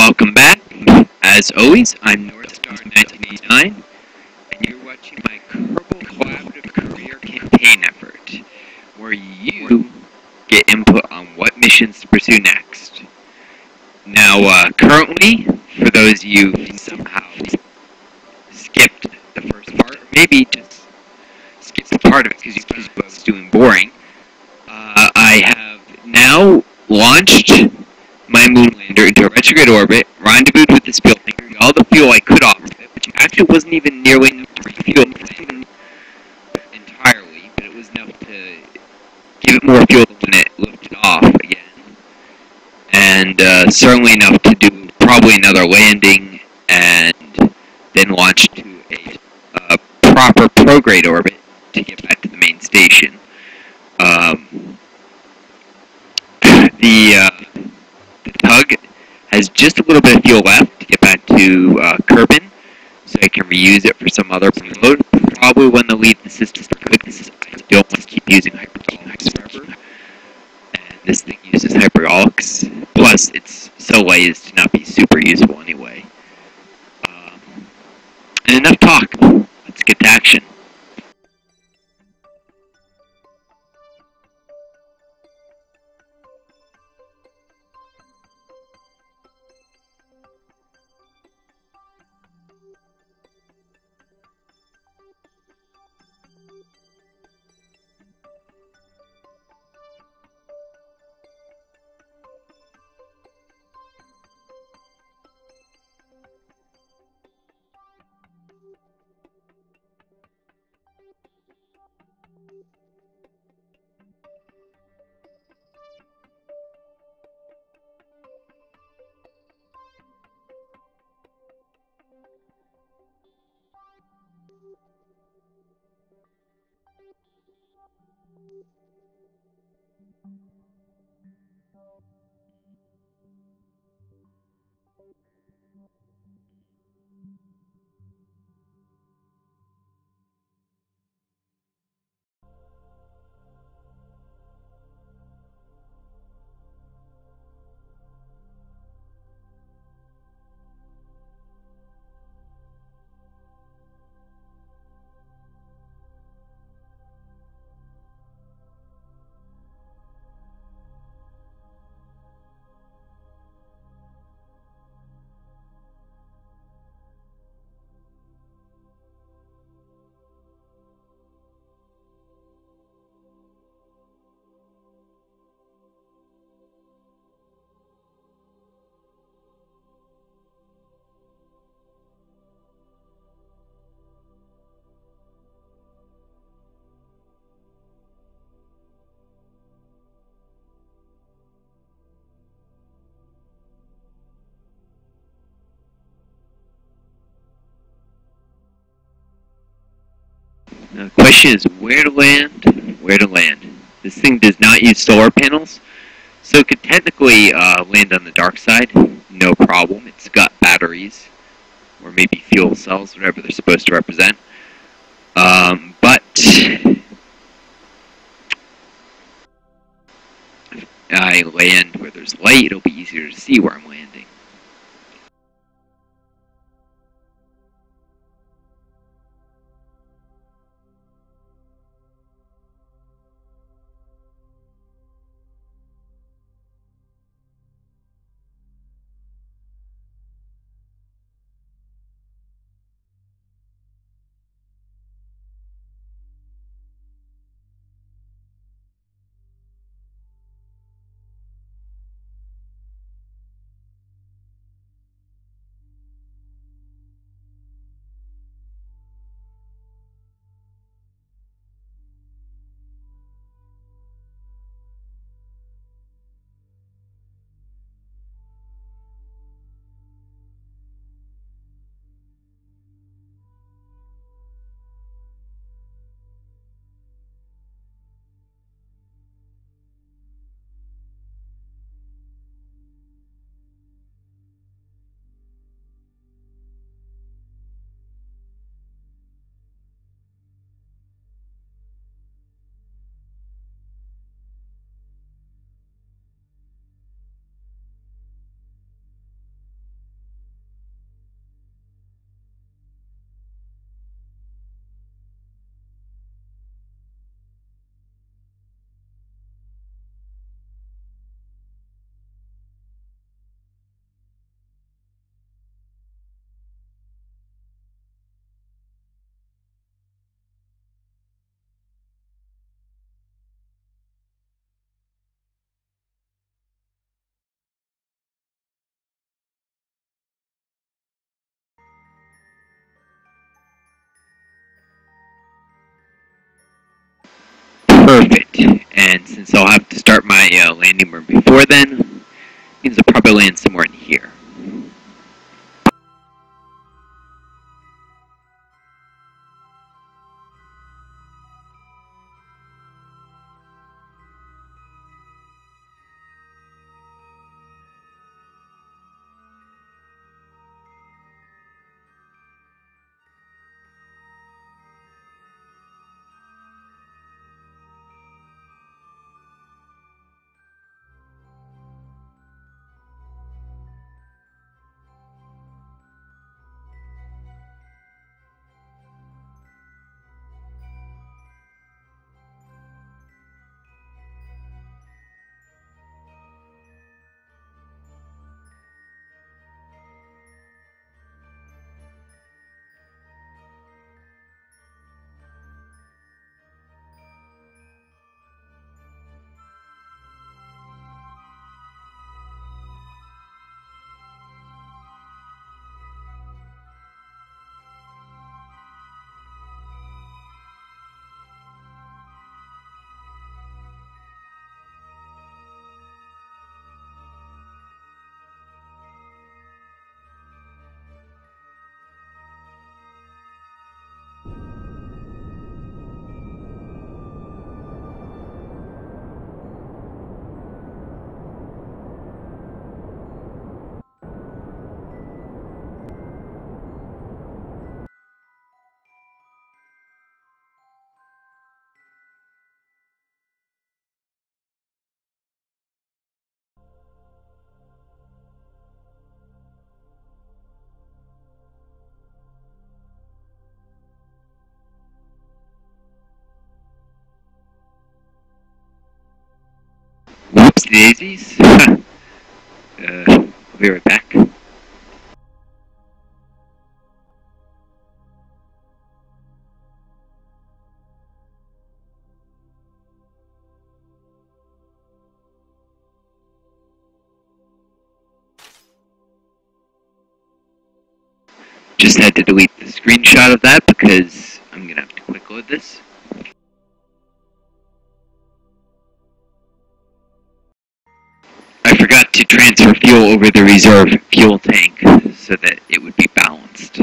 Welcome back. As always, I'm Northstar 1989, and you're watching my Kerbal Collaborative Career Campaign effort, where you get input on what missions to pursue next. Now, uh, currently, for those of you who somehow skipped the first part, maybe just skipped the part of it because you thought it was doing boring, uh, I have now launched my moonlander into a retrograde orbit, rendezvoused with the spill tanker, all the fuel I could offer it, which actually wasn't even nearly enough to refuel entirely, but it was enough to give it more fuel than it lifted off again. And uh, certainly enough to do probably another landing and then launch to a uh, proper prograde orbit to get back to the main station. Um, the uh, the tug has just a little bit of fuel left to get back to uh, Kerbin, so I can reuse it for some other payload. Probably when they leave the system, because I don't want to keep using hypergolics forever. And this thing uses hypergolics. Plus, it's so light as to not be super useful anyway. Now the question is where to land, where to land. This thing does not use solar panels, so it could technically uh, land on the dark side, no problem. It's got batteries, or maybe fuel cells, whatever they're supposed to represent. Um, but I land where there's light, it'll be easier to see where I'm landing. Perfect. And since I'll have to start my uh, landing burn before then, means I'll probably land somewhere in here. Daisies. uh, be right back. Just had to delete the screenshot of that because I'm gonna have to quick load this. Transfer fuel over the reserve fuel tank so that it would be balanced.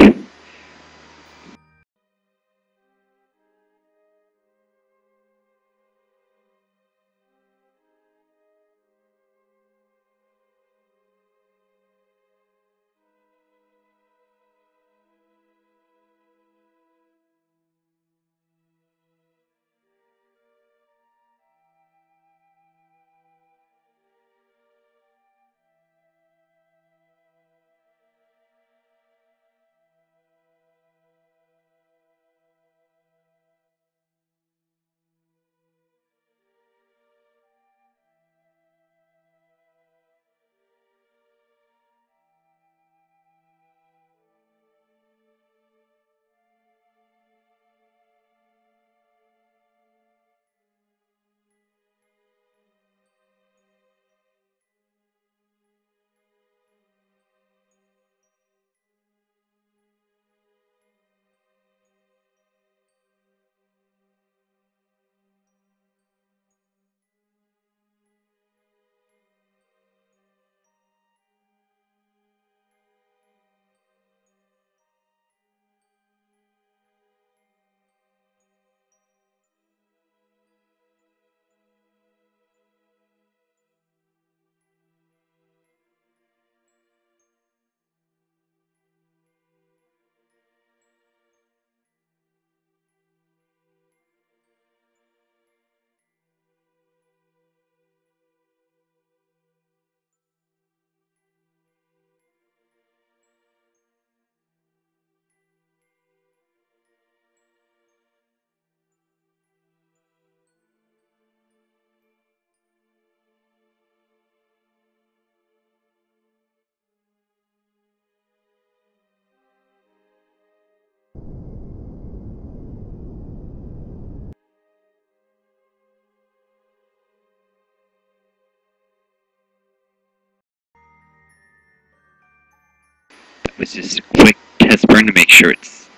Was just a quick test burn to make sure it's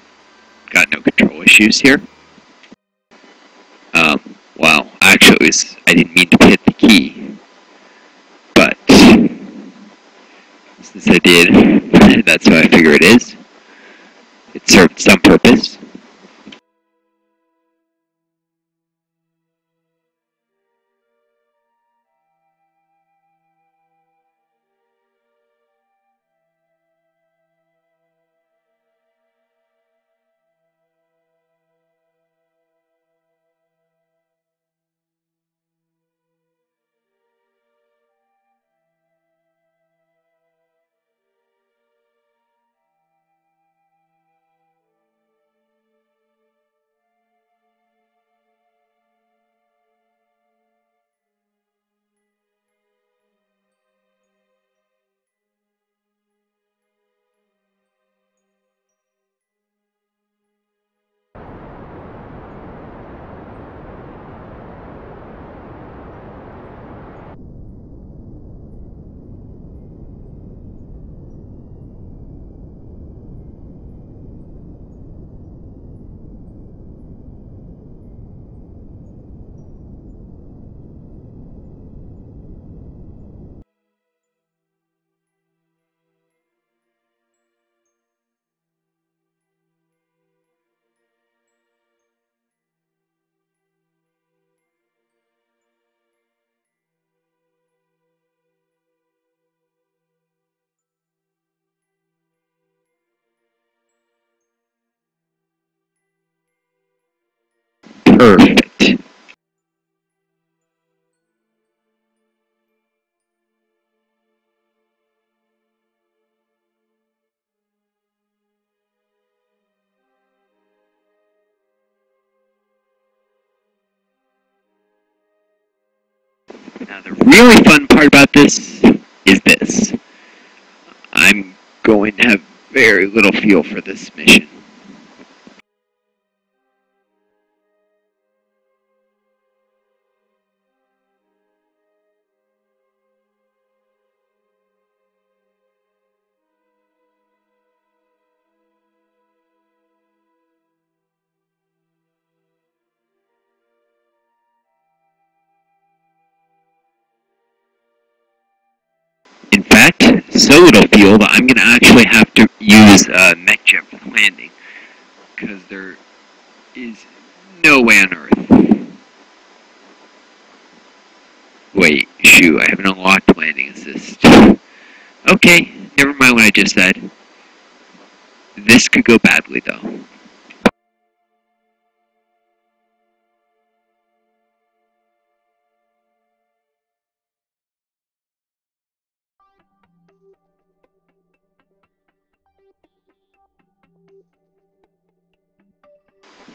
got no control issues here. Um, wow, I it was, I didn't mean to hit the key. But, since I did, that's what I figure it is. It served some purpose. Now the really fun part about this is this. I'm going to have very little feel for this mission. Fact, so little feel that I'm going to actually have to use uh, MechJeb for the landing. Because there is no way on Earth. Wait, shoot, I haven't unlocked landing assist. Okay, never mind what I just said. This could go badly, though.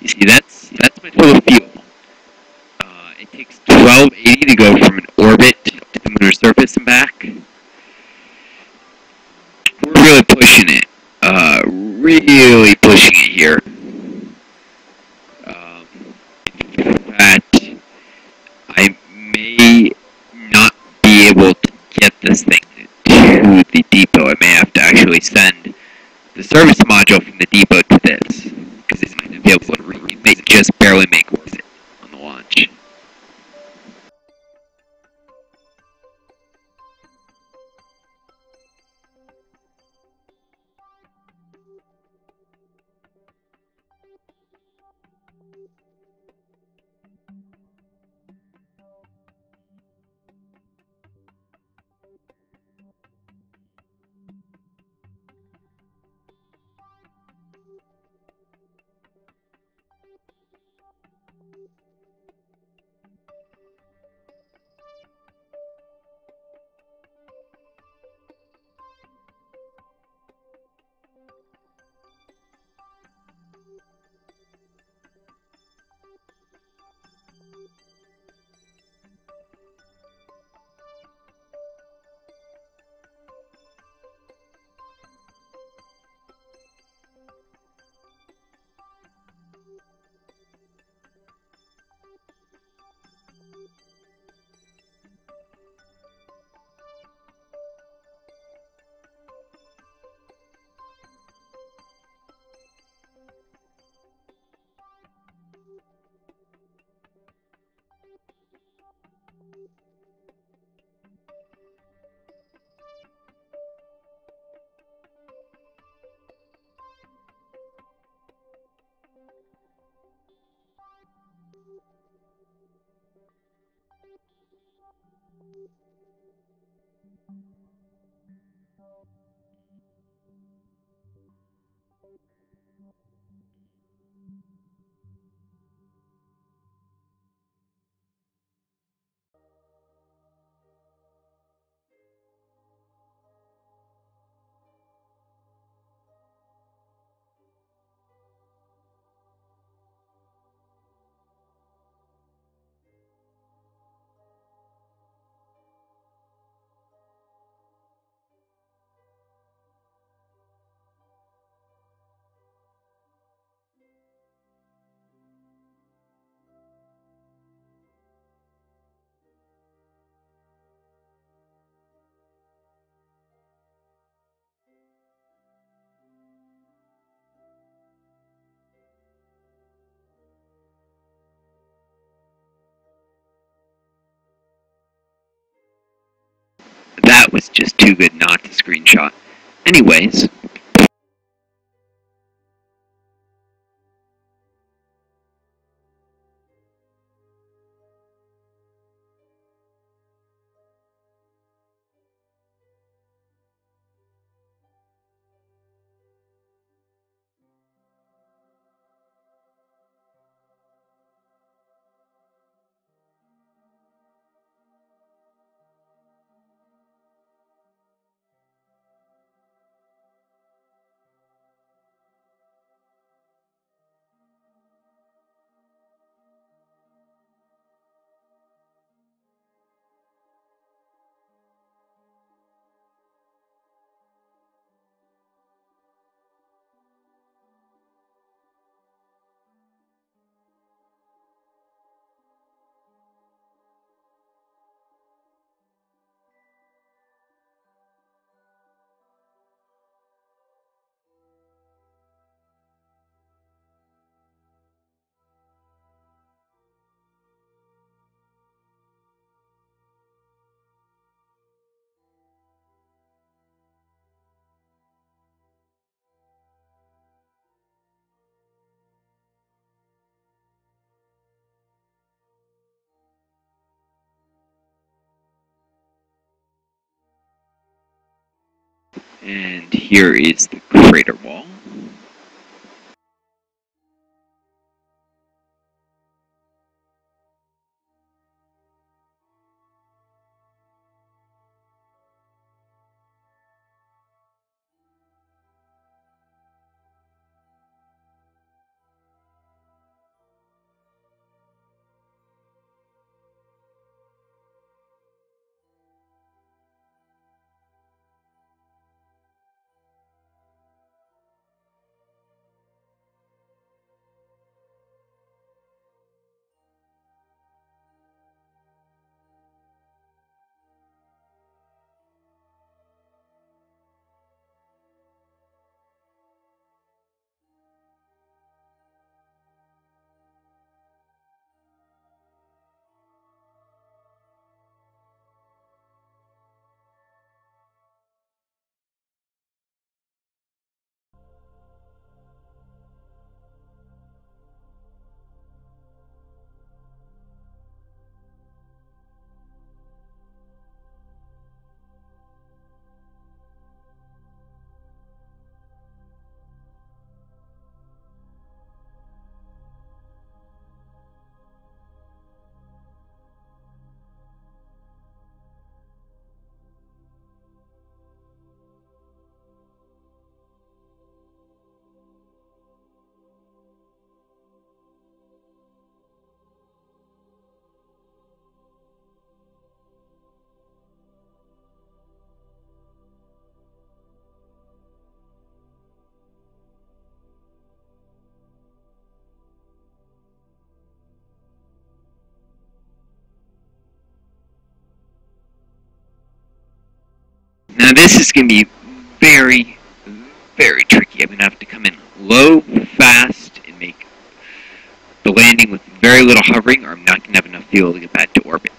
You see, that's that's my total fuel. Uh, it takes 1280 to go from an orbit to the lunar surface and back. We're really pushing it. Uh, really pushing it here. Um, in fact, I may not be able to get this thing to the depot. I may have to actually send the service module from the depot to this because it's going to be able to re- barely make was just too good not to screenshot. Anyways, and here is the crater wall. Now this is going to be very, very tricky. I'm going to have to come in low, fast, and make the landing with very little hovering, or I'm not going to have enough fuel to get back to orbit.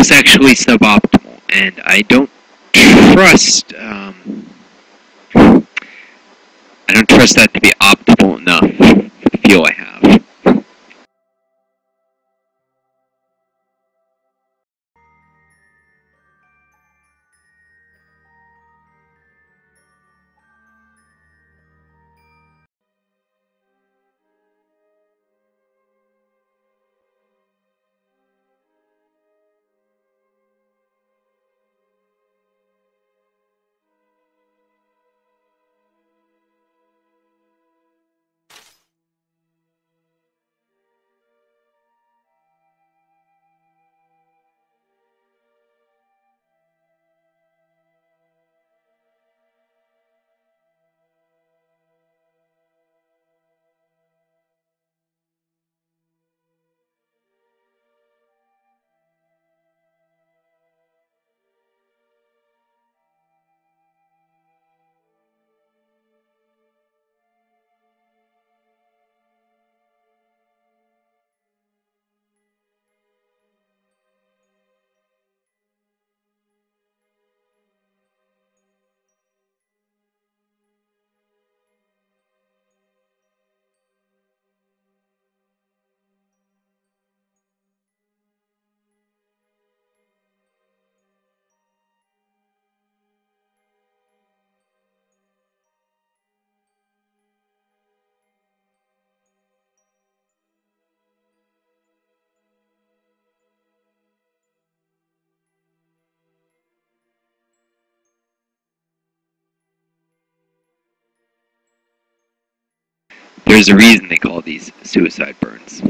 Was actually suboptimal, and I don't trust. Um, I don't trust that to be optimal enough There's a reason they call these suicide burns.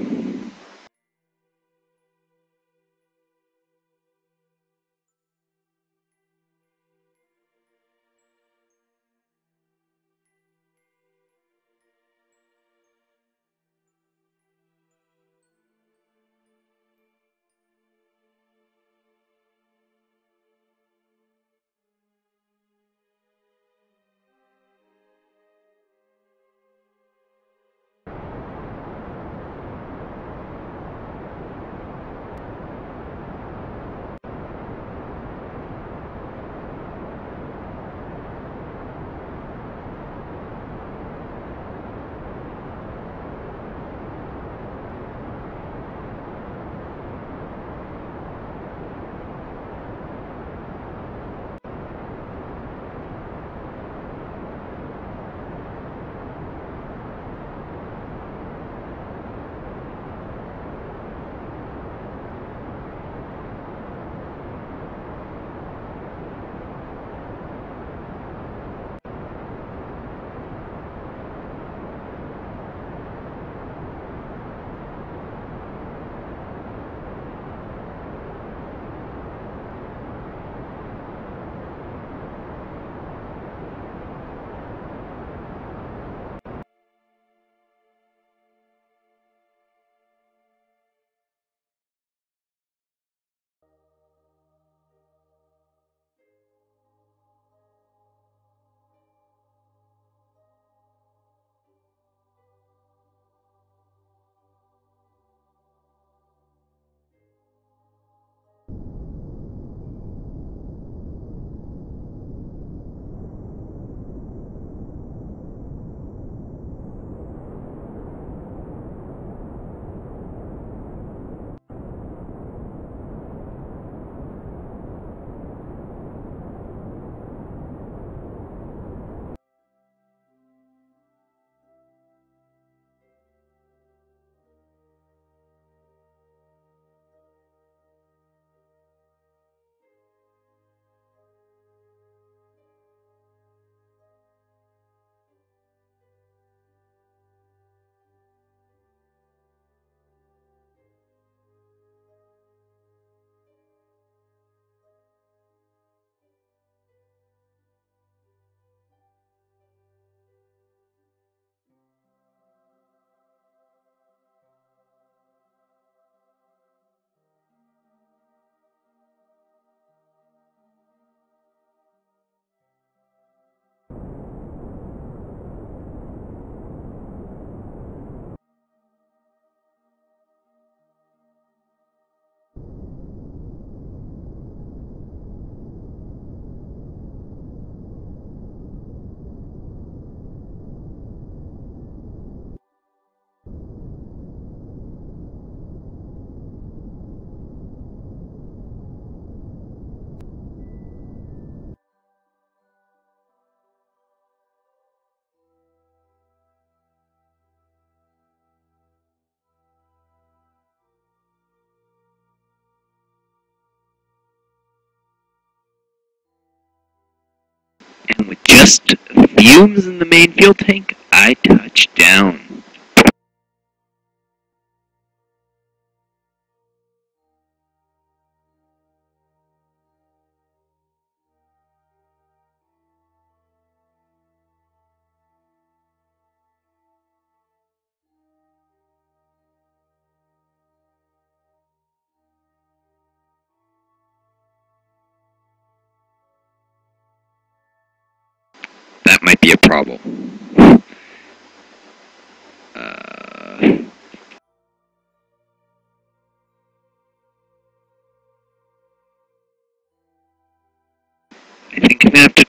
Just fumes in the main fuel tank, I touch down.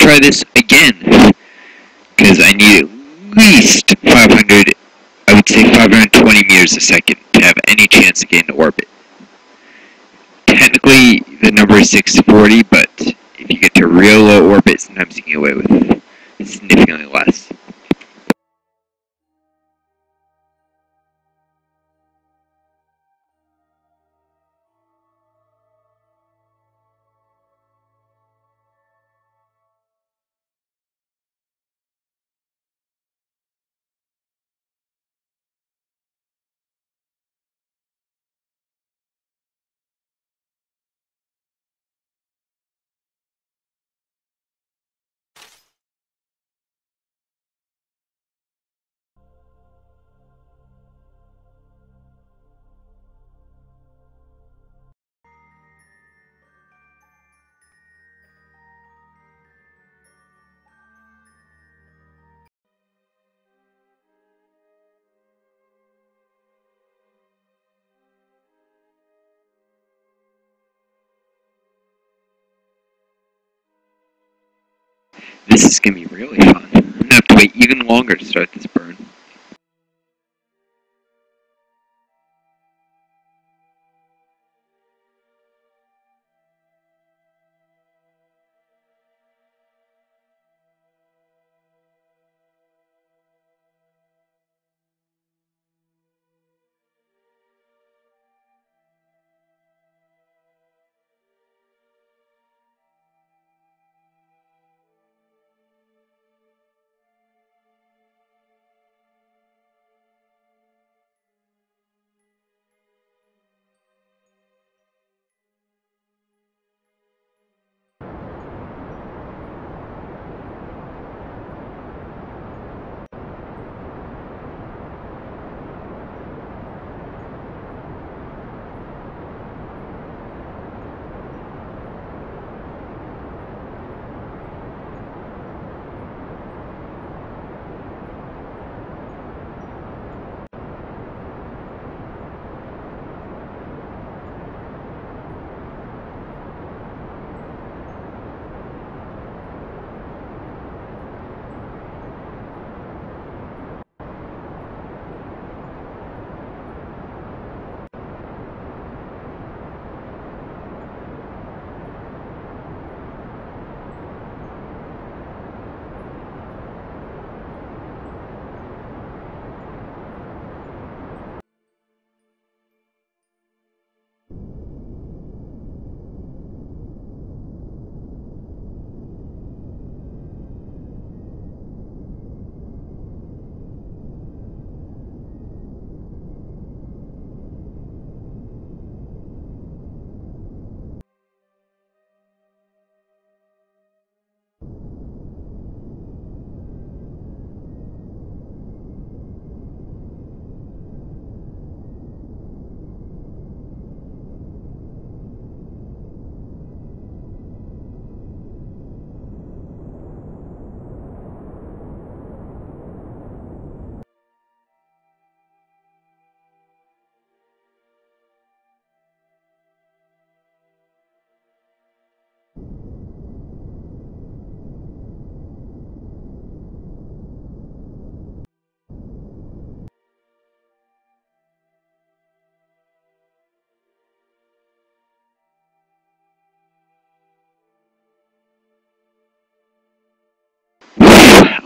Try this again. Because I need at least 500, I would say 520 meters a second to have any chance to get into orbit. Technically, the number is 640, but if you get to real low orbit, sometimes you can get away with significantly less. This is gonna be really fun. I'm gonna have to wait even longer to start this burn.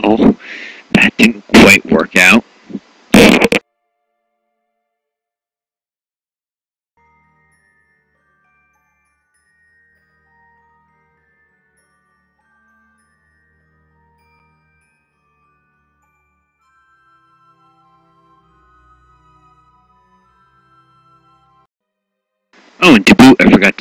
oh that didn't quite work out. Oh, and to boot, I forgot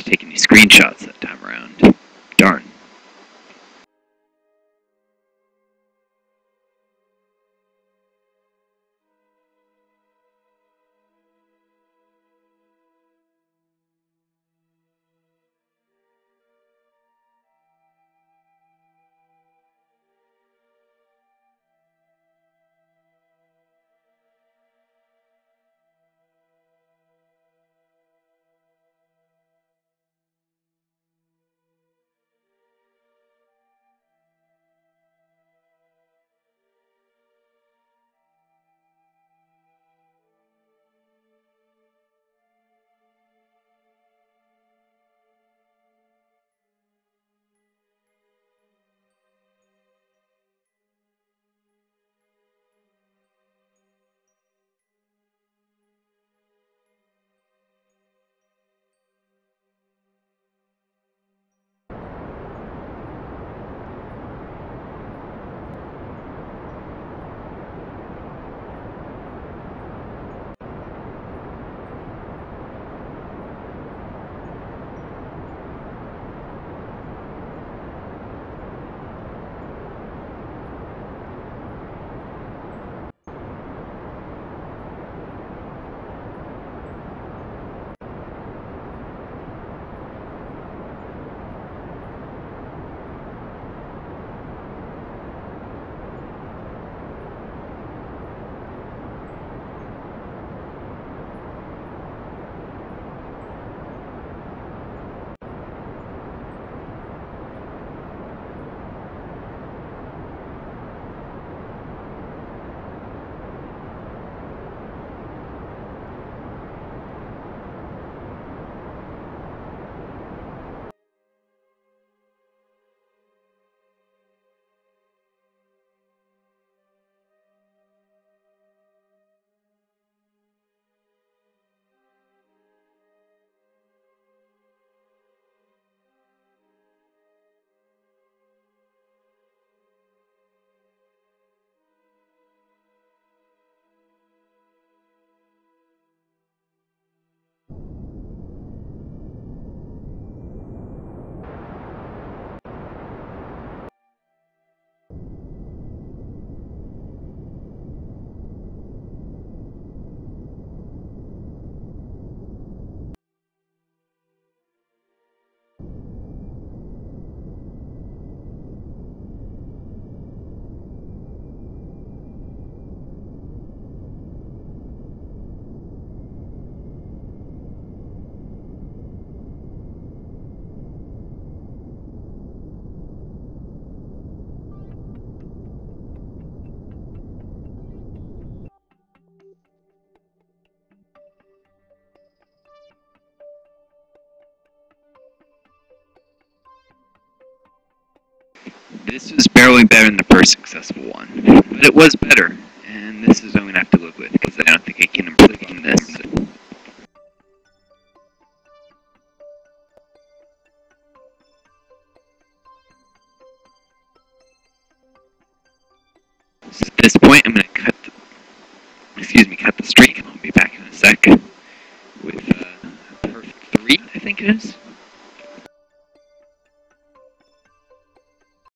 This was barely better than the first successful one, but it was better, and this is what I'm gonna have to live with because I don't think I can improve on this.